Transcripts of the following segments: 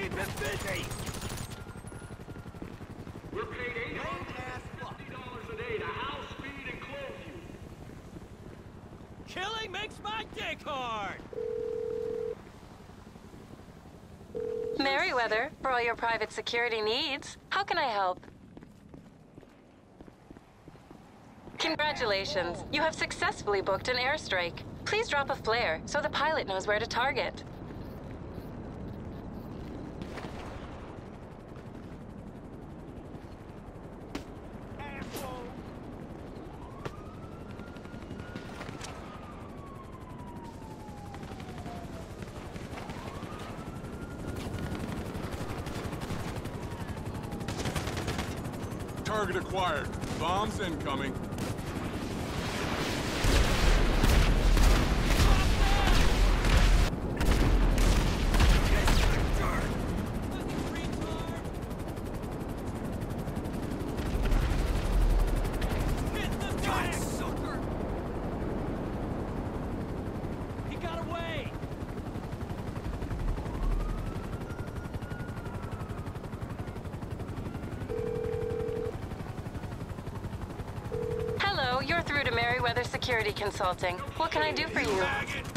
Keep him busy! We're paid $850 a day to house, feed, and clothe you. Killing makes my dick hard! Merryweather, for all your private security needs. How can I help? Congratulations, you have successfully booked an airstrike. Please drop a flare so the pilot knows where to target. Bombs incoming. To Merryweather Security Consulting. What can I do for you?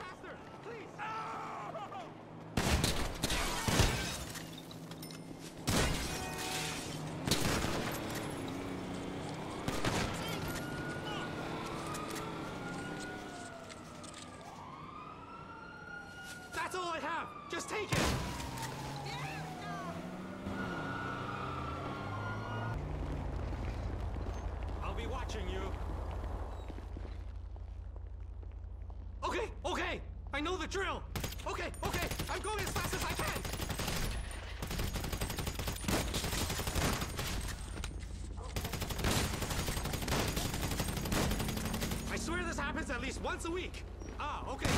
Faster! Please! That's all I have! Just take it! I'll be watching you. Okay, okay! I know the drill! Okay, okay! I'm going as fast as I can! I swear this happens at least once a week! Ah, okay.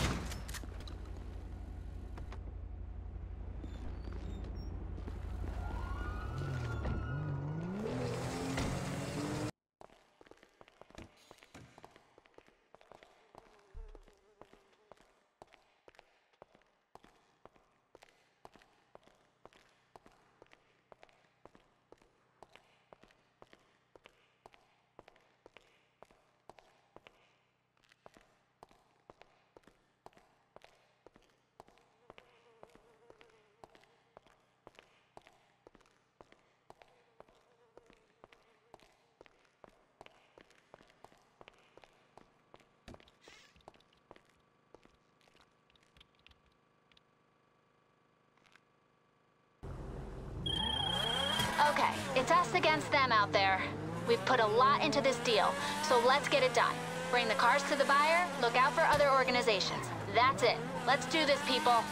Okay, it's us against them out there. We've put a lot into this deal, so let's get it done. Bring the cars to the buyer, look out for other organizations. That's it. Let's do this, people.